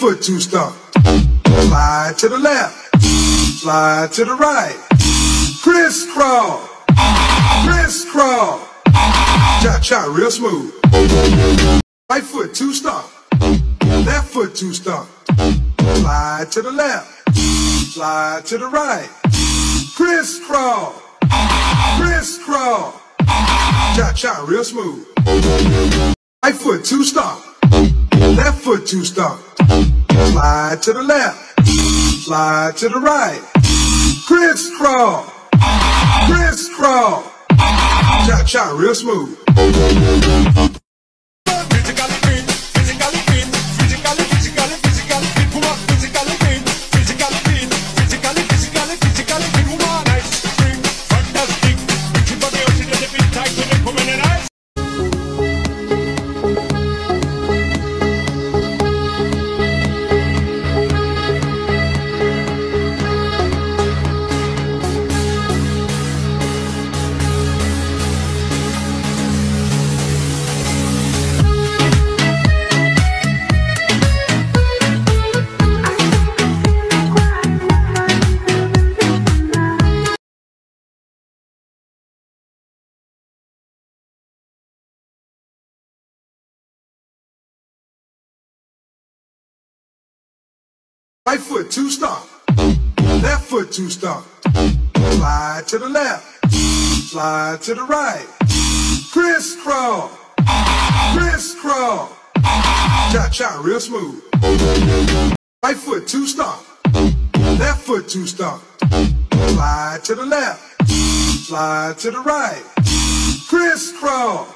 foot, two stomp. Slide to the left. Slide to the right. Crisscross. Crisscross. Cha cha, real smooth. Right foot, two stomp. Left foot, two stomp. Slide to the left. Slide to the right. Crisscross. Crisscross. Cha cha, real smooth. Right foot, two stomp. Left foot, two stomp. Slide to the left. Slide to the right. Crisscross. Crisscross. Cha cha, real smooth. Right foot, two stomp. Left foot, two stomp. Slide to the left. Slide to the right. Crisscross. Crisscross. Cha cha, real smooth. Right foot, two stomp. Left foot, two stomp. Slide to the left. Slide to the right. Crisscross.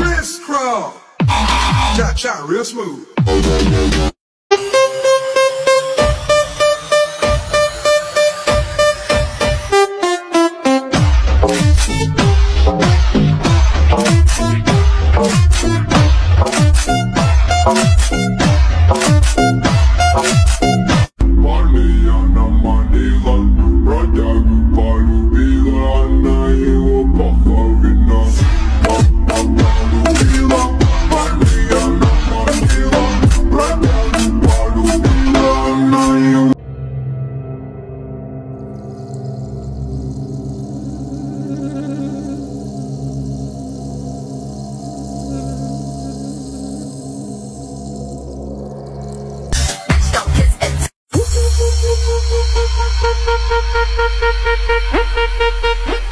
Crisscross. Cha cha, real smooth. Ha ha ha ha ha!